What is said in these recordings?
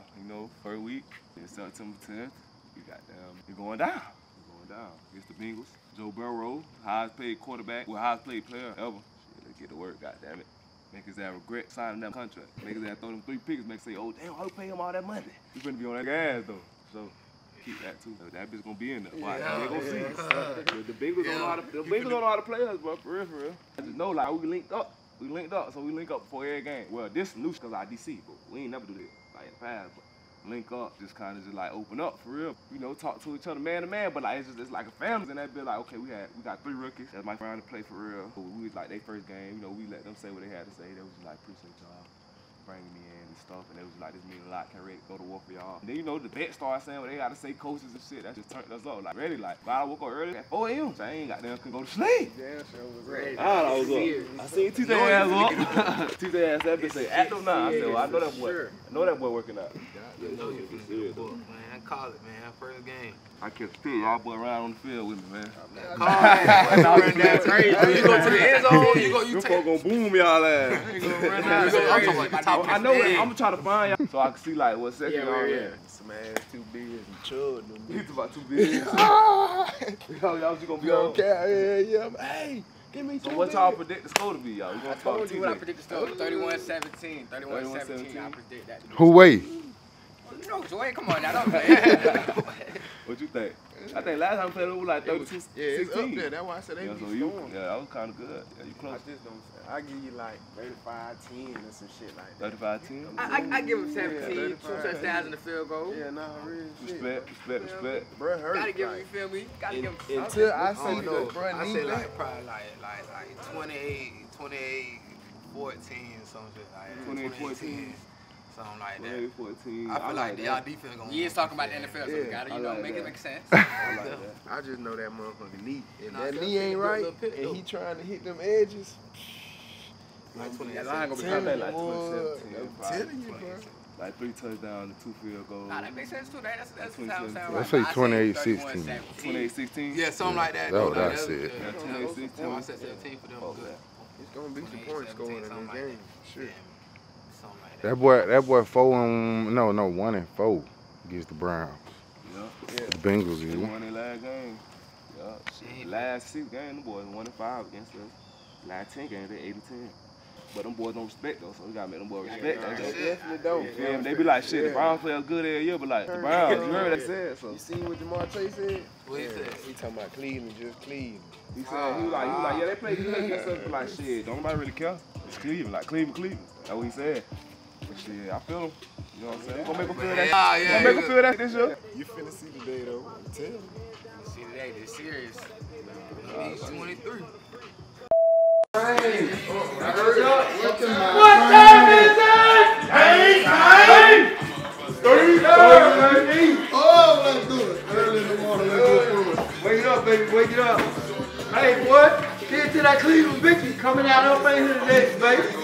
down. You know, first week, it's September 10th. You got um, them. You're going down. You're going down. It's the Bengals. Joe Burrow, highest paid quarterback, well, highest paid player ever. Shit, let's get to work, goddamn it. Make his ass regret signing that contract. Make his ass throw them three picks. Make say, oh damn, you pay him all that money? You finna be on that gas though. So keep that too. That bitch gonna be in there. Why? Yeah. they gonna see. Yeah. The, the Bengals don't know how to. The Bengals don't know how to play us, bro. For real, for real. I just know like we linked up. We linked up, so we link up before every game. Well, this new because I DC, but we ain't never do this like. But link up, just kind of just like open up for real. You know, talk to each other man to man, but like it's just it's like a family. And that be like, okay, we had we got three rookies. That's my friend to play for real. We was like their first game. You know, we let them say what they had to say. They was like appreciate y'all bringing me in and stuff. And they was like, this mean a lot. Can't ready go to war for y'all. And then you know the vet started saying what they gotta say, coaches and shit. That just turned us up. Like really, like but I woke up early at 4 a.m. So I ain't got them can go to sleep. Damn, sure was ready. I was up. I seen TJ ass up. TJ ass that bitch say active now. I said, well, I know that boy. I know that boy working out. You know you can Call it, man. First game. I kept fit. Y'all boy around on the field with me, man. Call it. Run down crazy. You go to the end zone. You go. You You take. folk gonna boom y'all ass. You gonna run down. I'm talking about top I know it. I'm gonna try to find y'all so I can see like what section y'all in. Some ass two beers and chud. He's about two big. Y'all, y'all just gonna be on. Okay, yeah, yeah. Hey, give me two So what y'all predict the score to be, y'all? We I gonna talk told you what I predict the score. 31-17. 31-17. 31-17. I predict that. Who wait? You know, Joy, come on now. Don't play. What you think? I think last time I played it was like It was- 32, Yeah, it's 16. up there. That's why I said they Yeah, be so you, storming. yeah, that was kind of good. Yeah, you I close. just don't. I give you like 35, 10 or some shit like that. 35 10. I, I, I give him 17. Yeah, Two 35. touchdowns in the field goal. Yeah, nah, real shit. Respect, respect, respect. Bro, hurt. Gotta give him, you like, feel me? Gotta give him something. until I I see don't know. the bro I need say like probably like like like 28, 28, 14, something like that. 28, 14. 10, something like that. 14. I feel like that. y'all defense gonna. You is talking about the NFL, so we Yeah, gotta, I know, like make that. it make sense. I like that. I just know that motherfucking knee. If Nah, that that's knee ain't right and he trying to hit them edges, Like 28, Yeah, I gonna be Tell like me, like boy, 2017. I'm telling you, bro. Like three touchdowns and two field goals. Nah, that makes sense too. That, that's that's what sound sound Let's say 28-16. 28 16. Yeah, something like that. That though. what I said. Yeah, 28 16. Oh, I said 17 for them. Oh, Good. It's gonna be some points 17, scored in something this like game. Sure. Yeah, something like That that. boy, that boy four and no, no one and four against the Browns. Yeah. The Bengals, They is. won their last game. Yeah. Shit. Last six games, the boys one and five against us. Last ten games, they eight and ten. But them boys don't respect though, so we gotta make them boys respect They that. though. definitely don't. You feel me? They be like, shit, the Yeah. Browns play good every year, but like the Browns, you heard what they said, so You seen what Ja'Marr Chase said? What he Yeah, said? He talking about Cleveland, just Cleveland. he said he was like, he was like, yeah, they play good against us, but like shit, don't nobody really care. It's Cleveland, like Cleveland, Cleveland. That's what he said. But shit, I feel him. You know what I'm saying? We gonna make them feel that. Yeah, yeah, Gonna make them feel that this year. You finna see today though. I'm telling you. See today, this serious. He's 23. Oh, let's do it. Early in the morning, let's go through it. Wake it up, baby, wake it up. Hey, boy, get to that Cleveland victory coming out up in here today, baby.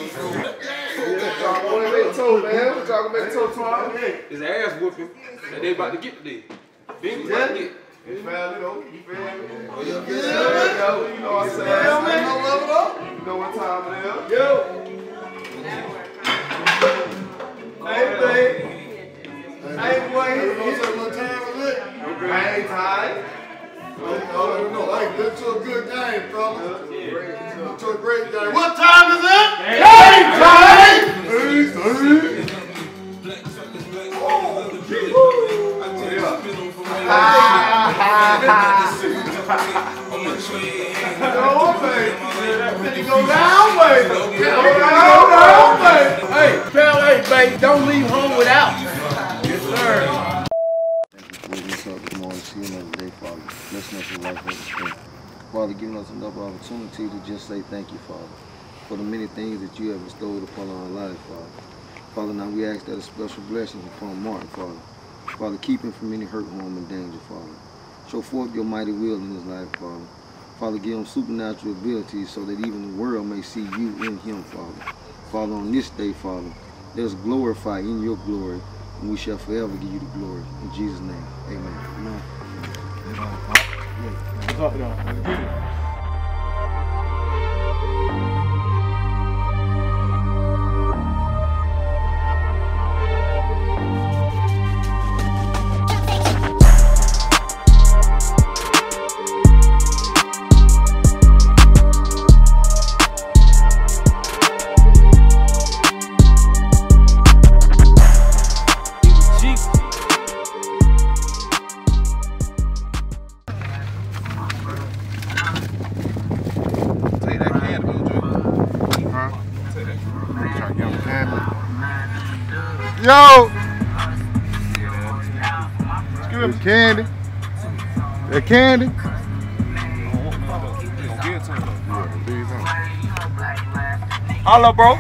Talking about that toe, man. We talking about toe tomorrow. His ass whooping that they about to get today. Bengals about to get. It's family though. You feel me? Oh, you feel me? Yo, you know what I'm saying? I know love it up. You know what time it is? Yo. Hey, babe. Hey, boy. You know what what time is it? Hang tight. Oh, you know, hey, get to a good game, fellas. To a great game. What time is it? Opportunity to just say thank you, Father, for the many things that you have bestowed upon our lives, Father. Father, now we ask that a special blessing upon Martin, Father. Father, keep him from any hurt, harm, and danger, Father. Show forth your mighty will in his life, Father. Father, give him supernatural abilities so that even the world may see you in him, Father. Father, on this day, Father, let us glorify in your glory, and we shall forever give you the glory. In Jesus' name, amen. amen. Yo, Excuse the candy. The candy. me. They give him, though. Yeah, these on. Hello, bro.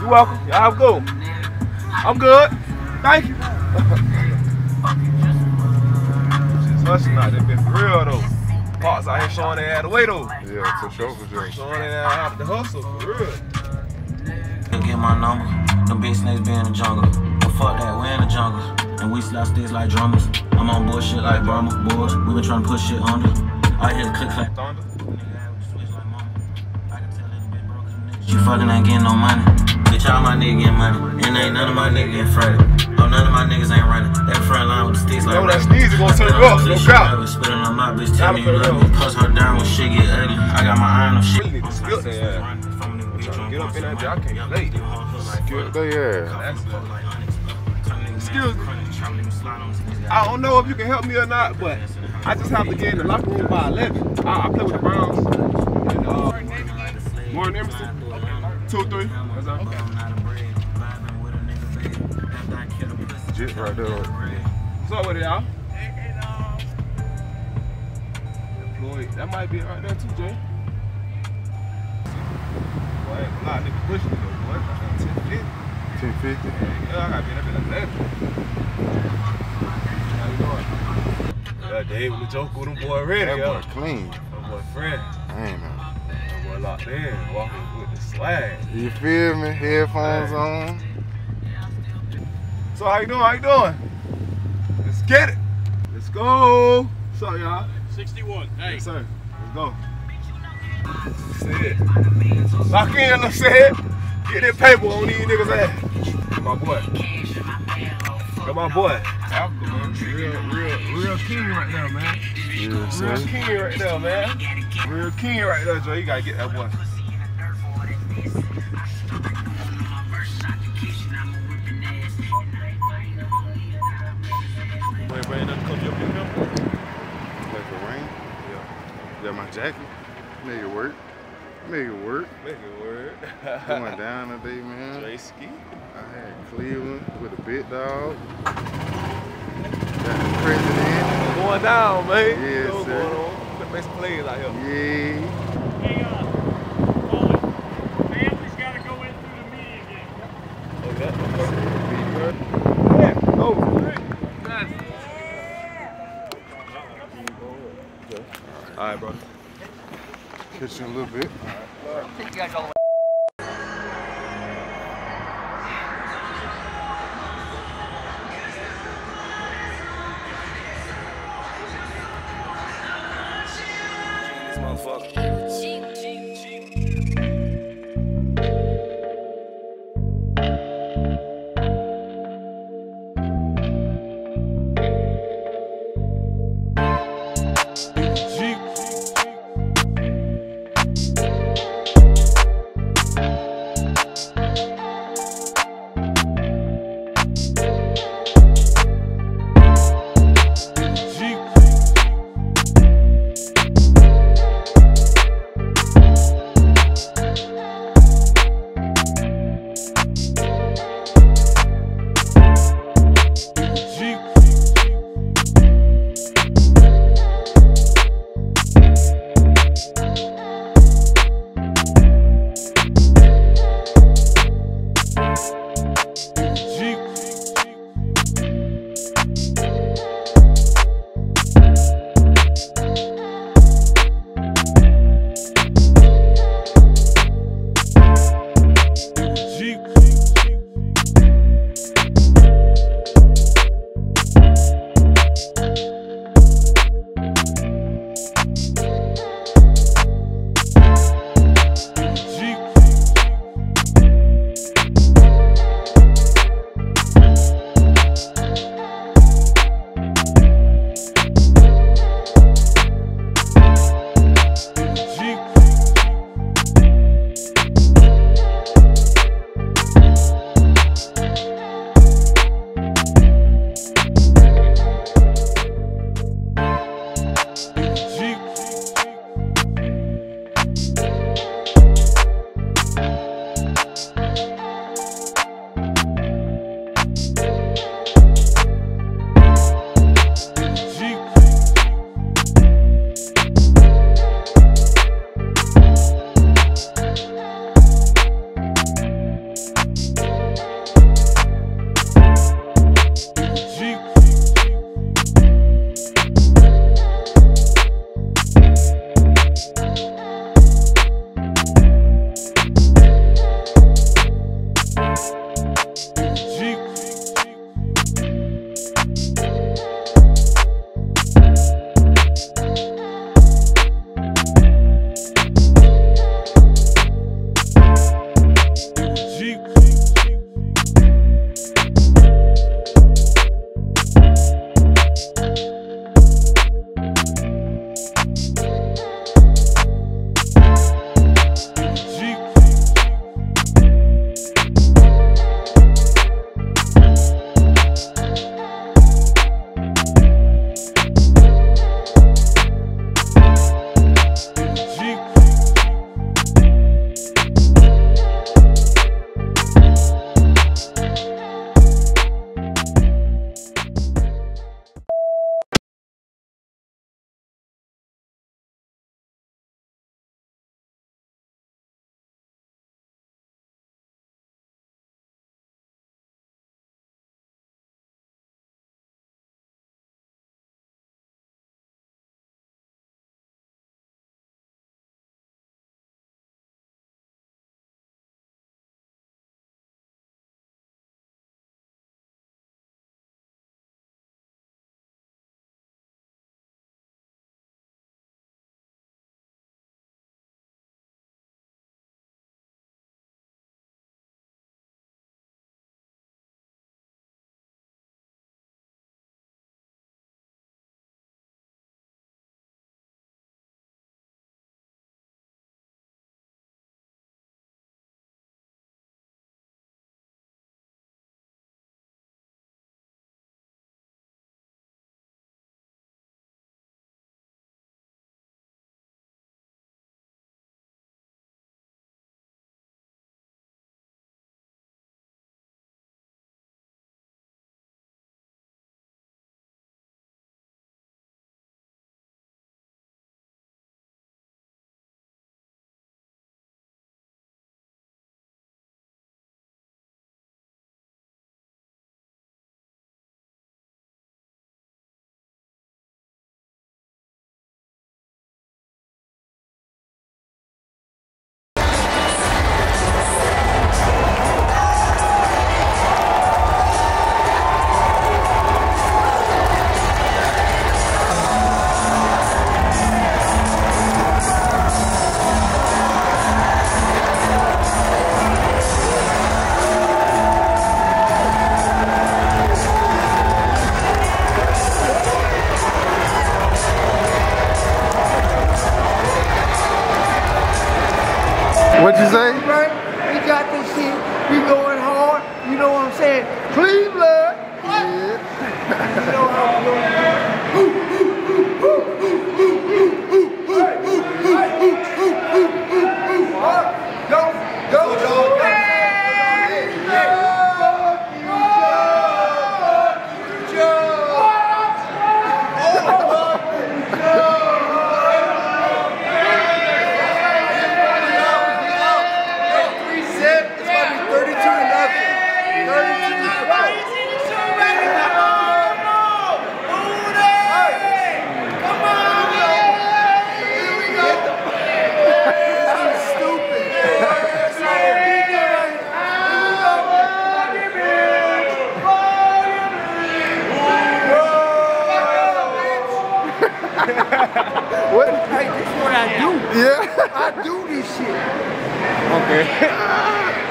You welcome. Y'all have good. I'm good. Thank you. Just hustling out there, been real though. Pops out here showing they had the way though. Yeah, for sure, for sure. Showing they had the hustle for real. My number. The big snakes be in the jungle. But fuck that, we in the jungle. And we slap sticks like drummers. I'm on bullshit like Burma. Boys, we been trying to push shit under. I hear the click clack. Thunder. You fucking ain't getting no money. Bitch, all my niggas getting money. And ain't none of my niggas getting fretted. Oh, none of my niggas ain't running. That front line with the sticks like Yo, that sneeze is gonna turn you up, no doubt. Spitting on my bitch, tell me you love me. Push her down when shit get ugly. I got my iron on shit. Really need to skill their ass. Get up in that jail, I can't play. Good they ass. Excuse me. I don't know if you can help me or not, but I just have to get in the locker room by 11. I, I play with the Browns. And, uh, Martin Emerson. Two, three. That's all. Jit right there. What's up with it, y'all? Employee. That might be right there too, Jay. Boy, I ain't gonna lie, nigga pushing me though, boy. I got 10 50. 1050. Yeah, I gotta be in that bit How you doing? Yeah, Dave with the joke with them boy ready, That yo. boy clean. That boy friend. I ain't know. That boy locked in, walking with the swag. You feel me? Headphones on. So how you doing? How you doing? Let's get it. Let's go. What's up, y'all? 61. Hey. Yes, sir. Let's go. Say. Lock in, let's say it. Get that paper on these niggas' ass. My boy. Got my boy. Real, real, real king right there, man. Yeah, Real king right there, man. Real king right there, Joe. You gotta get that boy. Wait, Brandon, nothing come up in here? Like the rain. Yeah. Got my jacket. Make it work. Make it work. Make it word. Going down today, man. Dre Ski. I had Cleveland with a big dog. Got the president. Going down, man. Yes, You know sir. going on. Let's make some plays out here. Yeah. Hey, uh, Colin, Families got to go in through the media game. Yeah. Oh, great. All right, bro. Catch you in a little bit. Take you guys all the way.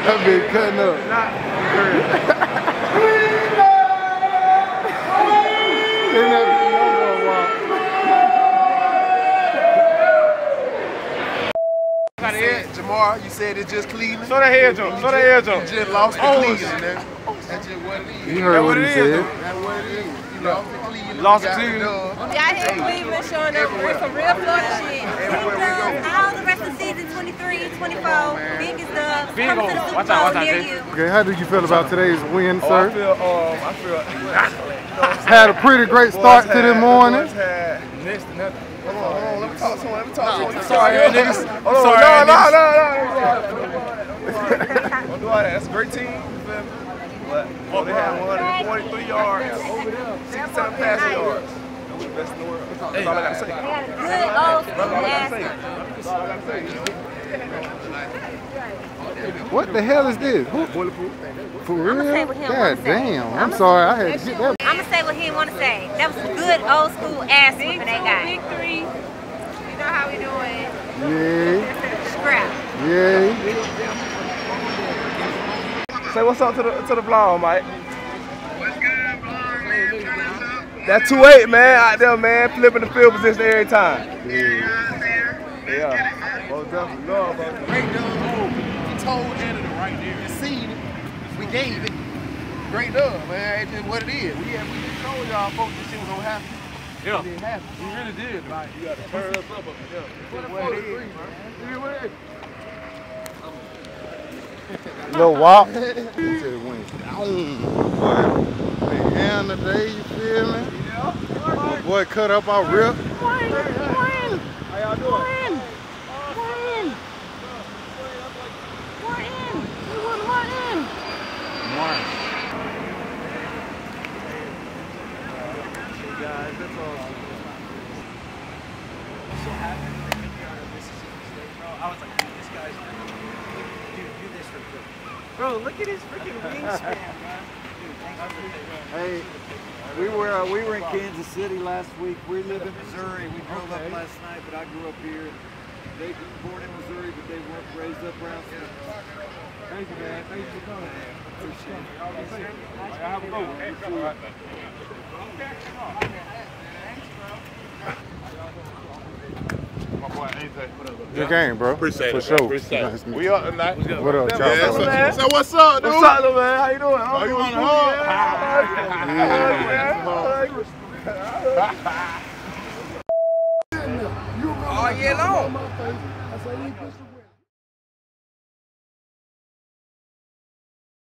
That been cutting up. It, Ja'Marr. You said it's just Cleveland. Show that head jump. Show that head jump. You just lost to Cleveland. That's just what it is. You heard what said. That's what it is. You lost to Cleveland. Lost to the Cleveland. Y'all hear Cleveland showing up with some real Florida shit. Everywhere we go. All the rest the 23, 24. Big Coming to the Super watch out, Bowl watch out, near you. Okay, how did you feel about today's win, Oh, I sir? feel, um, I feel. Had a pretty great start to the morning. Boys had next to nothing. Hold on, hold on. Let me talk to him. Let me talk to him. Sorry, niggas. Hold on, Sorry, no, no, no, no, Don't do all that. That's a great team. you feel me? But oh, they had 143 yards, 67 passing yards. That was the best in the world. That's all I gotta say. They had a good old school That's all I gotta say. athlete. That's all I gotta say. What the hell is this? Who? For real? say what he don't God wanna say. damn. I'm sorry. I had to get that. I'm gonna say what he didn't want to say. That was a good old school ass whooping they got. Big three. You know how we doing. Yay. Scrap. Yay. Say what's up to the to the vlog, Mike. That 2-8, man, out there, man, flipping the field position every time. Yeah. Most definitely. Love, bro. Great dub. Oh, he told editor right there and seen it. We gave it. Great dub, man. It's just what it is. We had, we just told y'all folks this shit was gonna happen. Yeah. It didn't happen. We really did. Like, you got to turn us up up there. It's what it is, man. Yeah, what it is. Little wop. He said it went down. Boy, the end of the day, you feel me? My boy cut up our rip. How y'all doing? Bro, look at his freaking wingspan, man. Hey, we were uh, we were in Kansas City last week. We live in Missouri. We drove up last night, but I grew up here. They were born in Missouri, but they weren't raised up around here. Thank you, man. Thank you for coming. Appreciate it. Y'all be safe. All right, have a good one. My boy AJ. Good game, bro. Appreciate For it, sure. bro. Appreciate it. Nice meeting We you. up tonight. What up, Yeah, Chop? so- man. So what's up, dude? What's up, little man? How you doing? Oh, you on on the hug? All year long.